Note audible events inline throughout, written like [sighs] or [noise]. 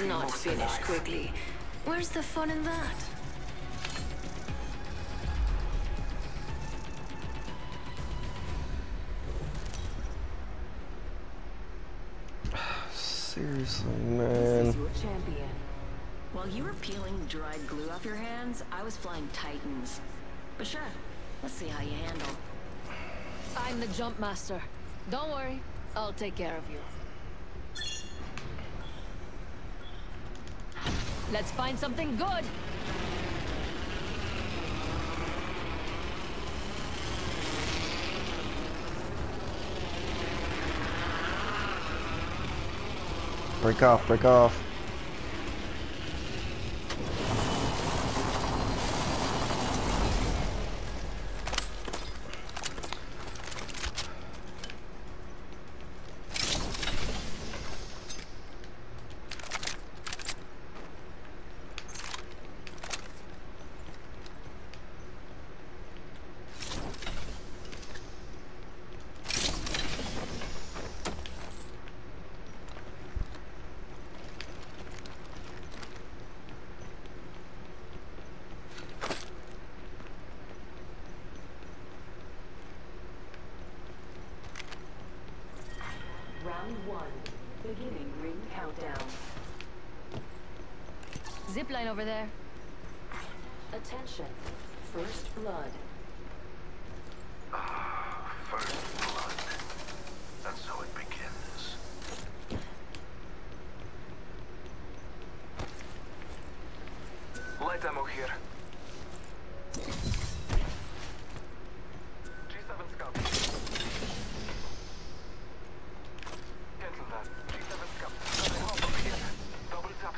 Let's not finish alive. quickly. Where's the fun in that? [sighs] Seriously, This man. is your champion. While you were peeling dried glue off your hands, I was flying Titans. But sure, let's see how you handle. I'm the jump master. Don't worry, I'll take care of you. Let's find something good. Break off, break off. Round one. Beginning ring countdown. Zipline over there. Attention. First blood. First blood. And so it begins. Light ammo here. G7 scout. Cancel that. G7 scout. Got a hop over here. Double tap.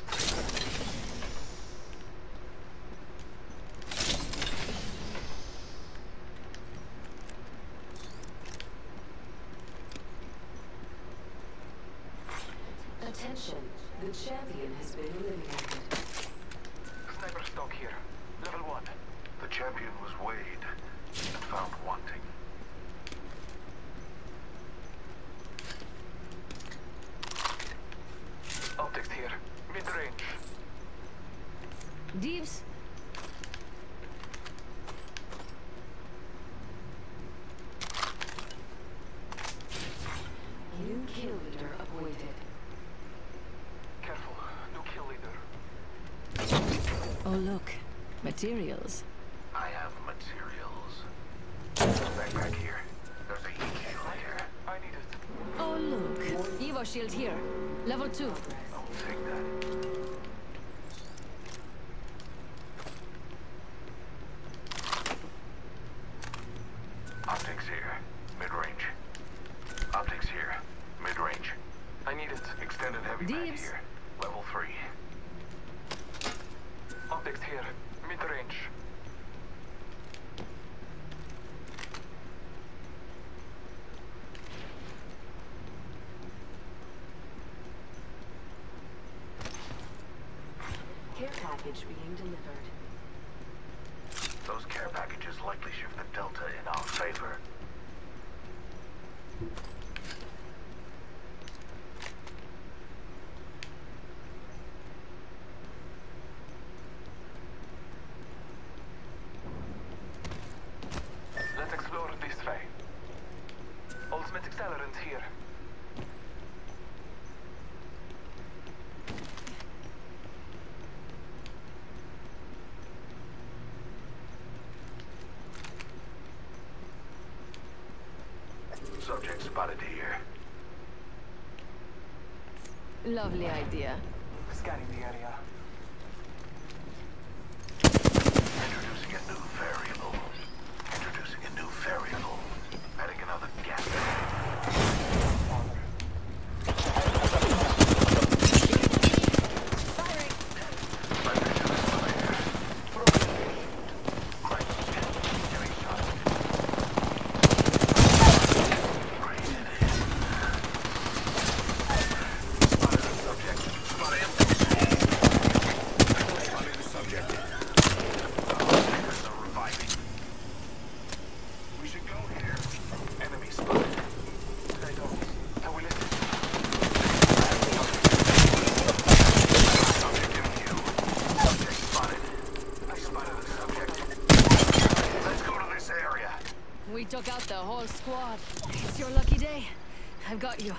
Attention. The champion has been eliminated. Sniper stock here. Level 1. The champion was weighed and found wanting. Optics here. Mid-range. Deeps. New kill leader appointed. Careful. No kill leader. Oh look, materials. I have materials. Backpack here. There's a heat shield here. I need it. Oh look, Evo shield here. Level two. I'll take that. Optics here. Mid-range. Optics here. Mid-range. I need it. Extended heavy mag Deeps. here. Level 3. Optics here. Mid-range. Care package being delivered. Those care packages likely shift the delta spotted here. Lovely idea. Scanning the area. Introducing a new variable. Adding another gap. My vision is clear. Right. Getting shot. Rated in. Spotted a subject. Spotted him. Spotted the subject. Operators are reviving. took out the whole squad. It's your lucky day. I've got you.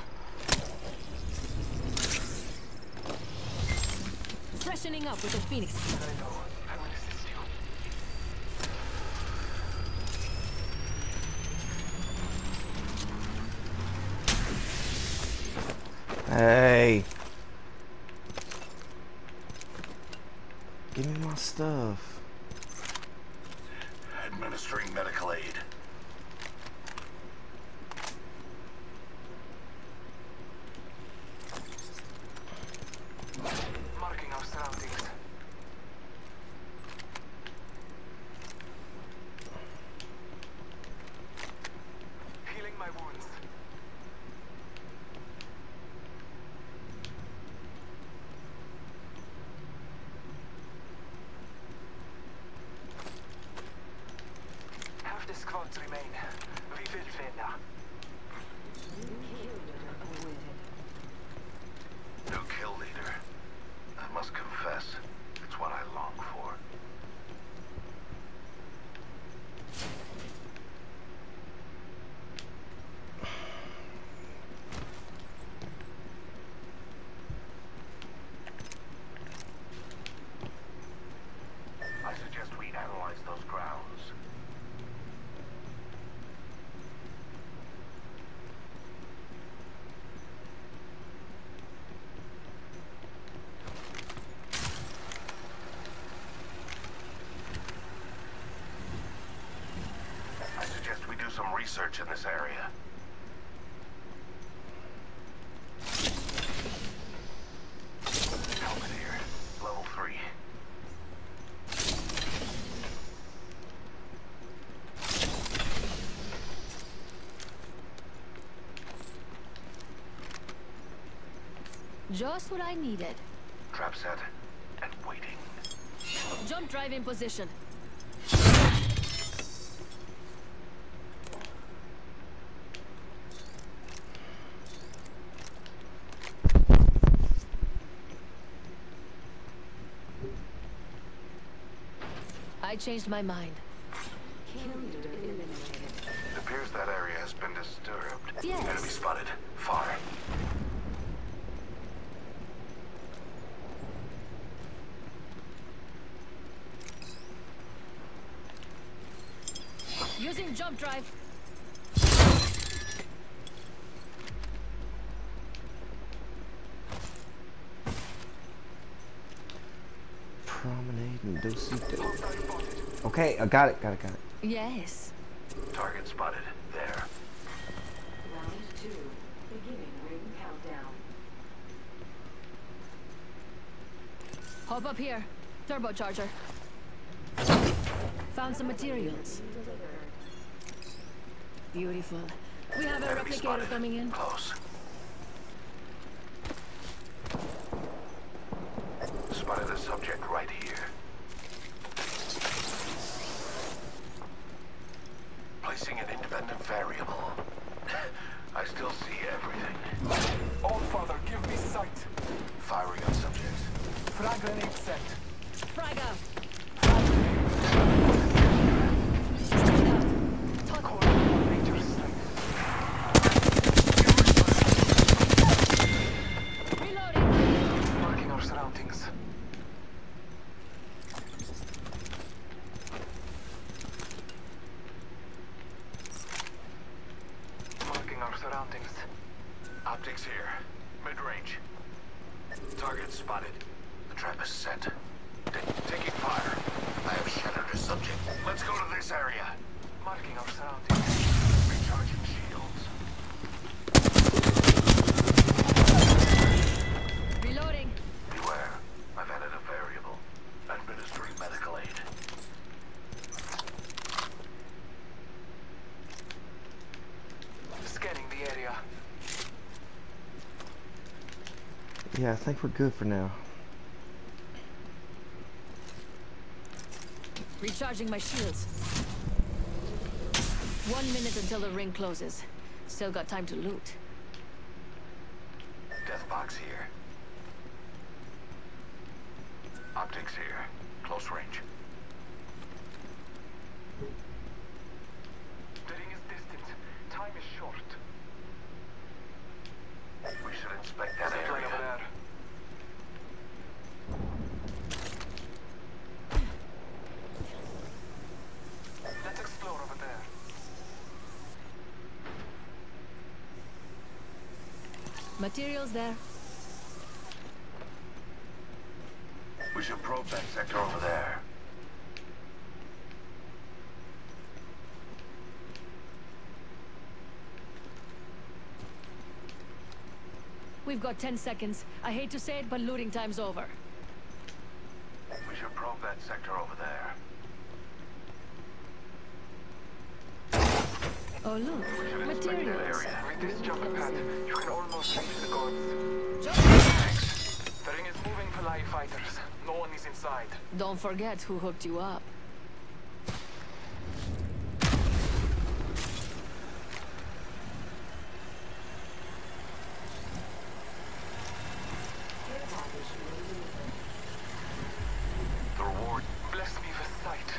Freshening up with the Phoenix. I know. I will assist you. Hey. Give me my stuff. Administering medical aid. Marking our surroundings. Healing my wounds. Squads remain. Fail now. New kill leader. I must confess, it's what I long for. I suggest we analyze those grounds. I suggest we do some research in this area. Helmet here, level three. Just what I needed. Trap set and waiting. Jump drive in position. I changed my mind. It appears that area has been disturbed. Yes. Enemy spotted. Far. Using jump drive. Okay, I got it, got it, got it. Yes. Target spotted. There. Round two. Beginning ring countdown. Hop up here. Turbocharger. Found some materials. Beautiful. We have a Enemy replicator spotted. coming in. Close. Spotted a subject right here. Placing an independent variable. I still see everything. All father, give me sight. Firing on subject. Frag grenade set. Frag out. Straight out. Tot- Core major strength. Reloading. Marking our surroundings. Marking our surroundings. Optics here. Mid-range. Target spotted. The trap is set. Ta- taking fire. I have shattered a subject. Let's go to this area. Marking our surroundings. Recharging shields. Reloading. Beware. I've added a variable. Administering medical aid. Scanning the area. Yeah, I think we're good for now. Recharging my shields. One minute until the ring closes. Still got time to loot. Death box here. Optics here. Close range. The ring is Time is short. We should inspect that Zip line over area. there. Let's explore over there. Materials there. We should probe that sector over there. We've got 10 seconds. I hate to say it, but looting time's over. We should probe that sector over there. Oh, look. Materials. With this jump pad, you can almost reach the gods. The ring is moving for live fighters. No one is inside. Don't forget who hooked you up. Care package being delivered. The reward Bless me with sight.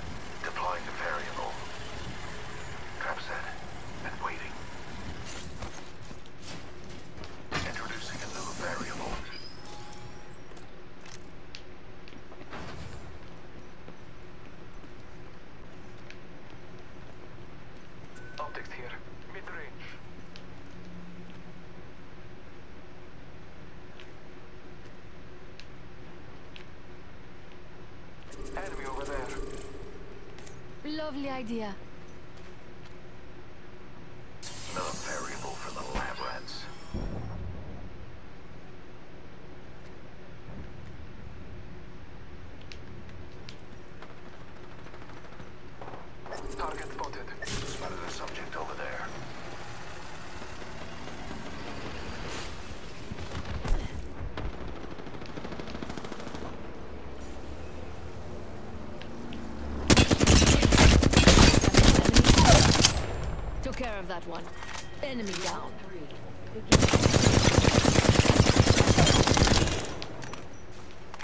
deploying the variable. Trap set and waiting. Introducing a new variable. Optics here. Mid-range. Enemy over there. Lovely idea. Another variable for the lab rats. Target spotted. Spotted a subject over there. Took care of that one. Enemy down.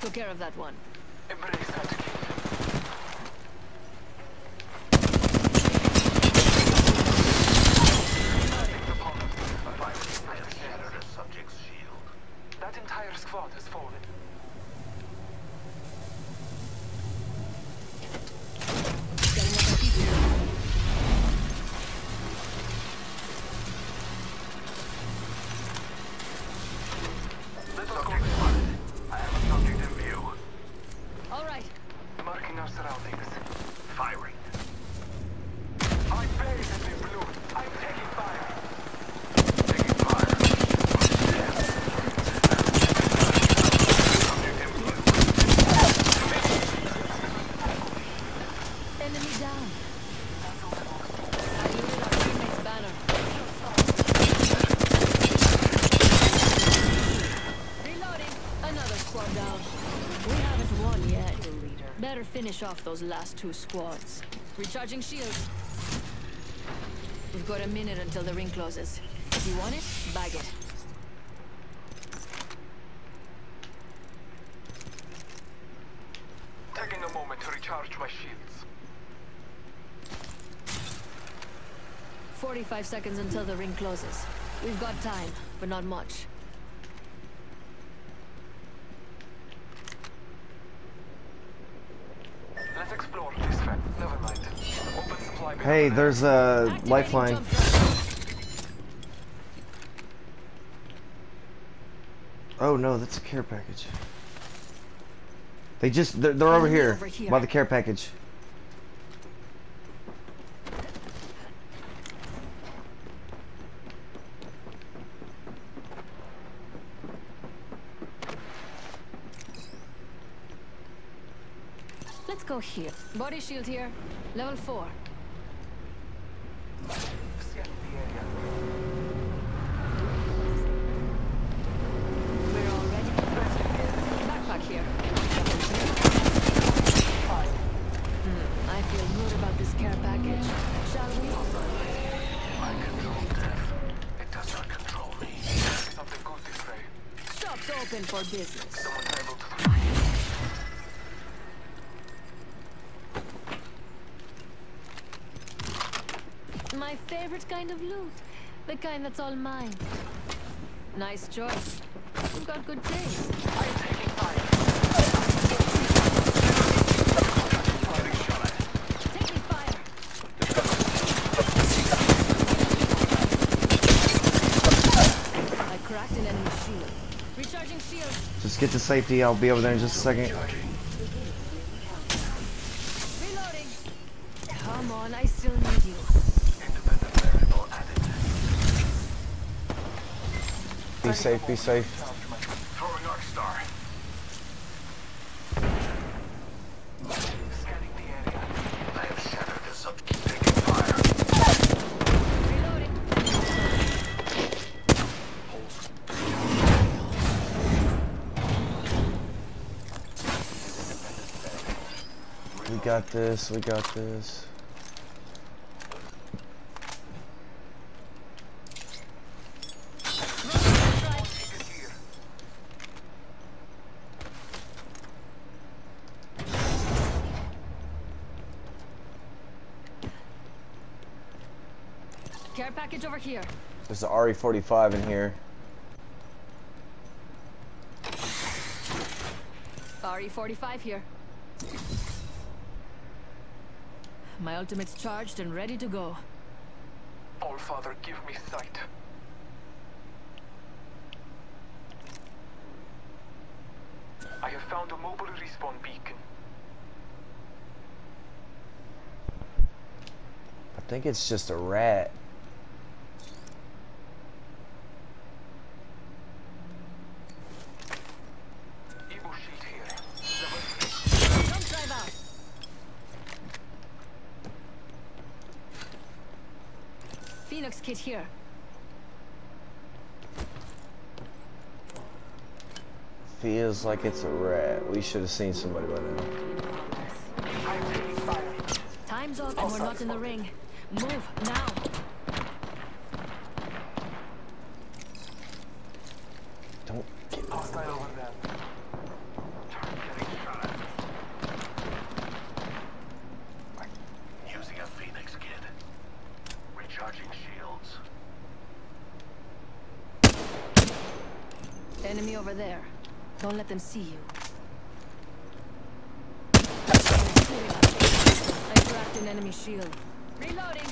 Took care of that one. Embrace that. That entire squad has fallen. Finish off those last two squads. Recharging shields. We've got a minute until the ring closes. If you want it, bag it. Taking a moment to recharge my shields. 45 seconds until the ring closes. We've got time, but not much. Hey, there's a lifeline. Oh no, that's a care package. They just, they're, they're over here, over here. by the care package. Let's go here. Body shield here. Level 4. Scan the area. We're all ready. Backpack here. Hmm, I feel good about this care package. Shall we? I control death. It does not control me. Something good this way. Shop's open for business. Someone able to My favorite kind of loot. The kind that's all mine. Nice choice. You've got good taste. I'm taking fire. Getting shot at. Taking fire. I cracked an enemy shield. Recharging shield. Just get to safety. I'll be over there in just a second. Reloading. Come on, I still need you. Be safe. Be safe. Throwing Arc Star. Scanning the area. I have shattered the subject. Taking fire. Reloading. We got this. We got this. Take it here. Care package over here. There's the RE45 in here. RE45 here. My ultimate's charged and ready to go. All Father, give me sight. I have found a mobile respawn beacon. I think it's just a rat. Here. Feels like it's a rat. We should have seen somebody by now. I'm taking fire. Time's up and we're not in the ring. Move now. Don't get Hostile over there. Getting shot at. Using a Phoenix kit. Recharging shields. Enemy over there. Don't let them see you. I cracked an enemy shield. Reloading.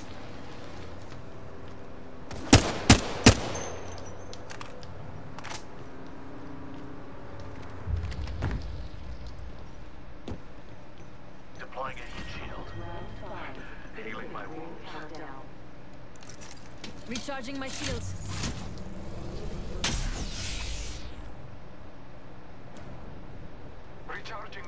Deploying a shield. Healing my wounds. Recharging my shields. Recharging my shields. Administering medical aid. Bless me with sight. The ring is close. Time graces us.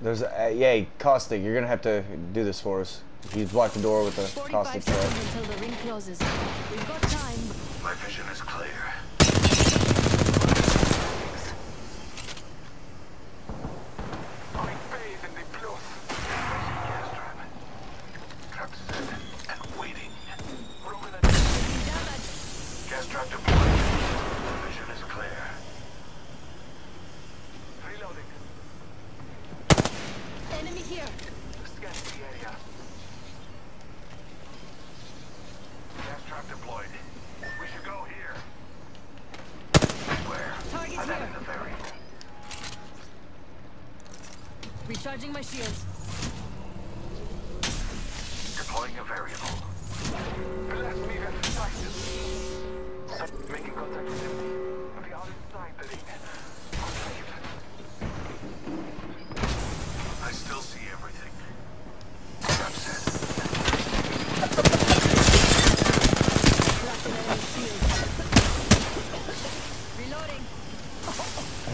There's a uh, yeah, caustic. You're gonna have to do this for us. You block the door with the 45 caustic trap. until the ring closes. We've got time. My vision is clear. I bathe in the blood. Gas trap. Trap set and waiting. Roman and Damage. Gas trap deployed. Vision is clear. reloading. Enemy here. Scan the area. Gas trap deployed. We should go here. Where? Target I've here. added the variable. Recharging my shields. Deploying a variable. Bless me with sight. Making contact with enemy. We are inside the ring.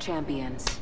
Champions.